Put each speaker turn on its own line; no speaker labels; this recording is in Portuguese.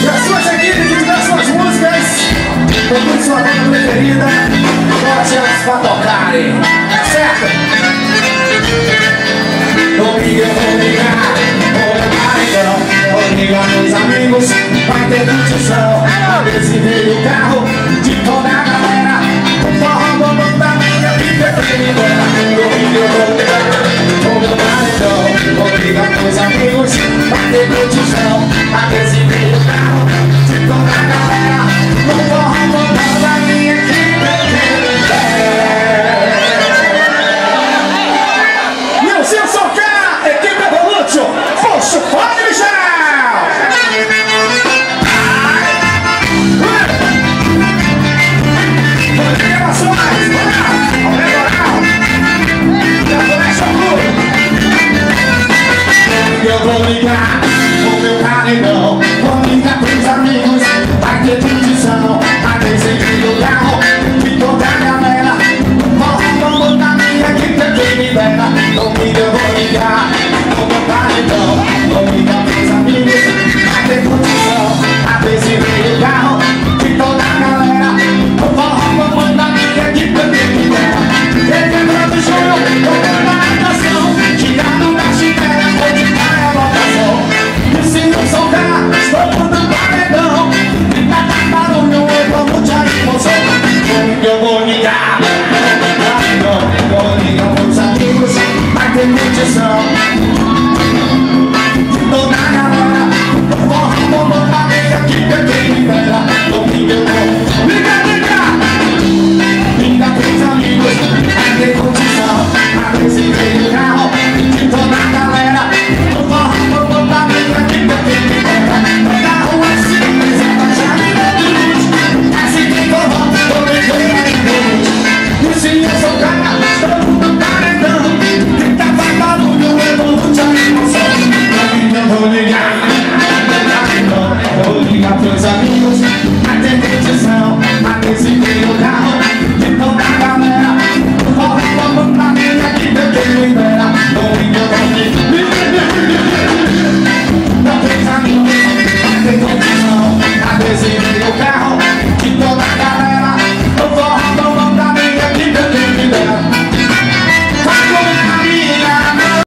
E a sua equipe que me suas músicas, procure sua banda preferida, bote elas pra tocarem, tá certo? Domingo eu vou ligar, vou levar então, vou ligar meus amigos, vai ter discussão, a vez que veio o carro de toda a galera. Dominicana, Dominicana, Dominicana, Dominicana, Dominicana, Dominicana, Dominicana, Atenção De toda a galera Porra, vou botar mis amigos.